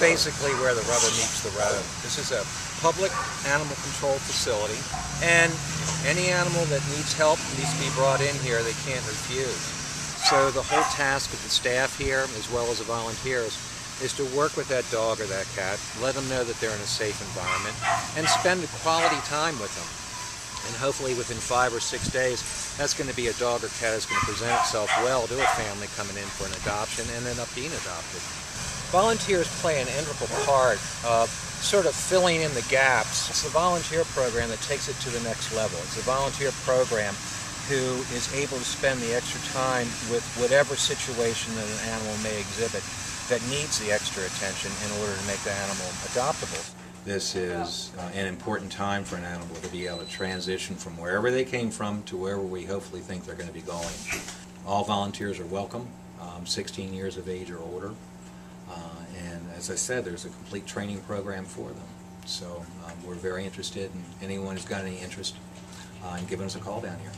basically where the rubber meets the road. This is a public animal control facility, and any animal that needs help needs to be brought in here. They can't refuse. So the whole task of the staff here, as well as the volunteers, is to work with that dog or that cat, let them know that they're in a safe environment, and spend quality time with them. And hopefully within five or six days, that's going to be a dog or cat that's going to present itself well to a family coming in for an adoption and end up being adopted. Volunteers play an integral part of sort of filling in the gaps. It's the volunteer program that takes it to the next level. It's the volunteer program who is able to spend the extra time with whatever situation that an animal may exhibit that needs the extra attention in order to make the animal adoptable. This is uh, an important time for an animal to be able to transition from wherever they came from to wherever we hopefully think they're going to be going. All volunteers are welcome, um, 16 years of age or older. As I said, there's a complete training program for them. So um, we're very interested, and anyone who's got any interest uh, in giving us a call down here.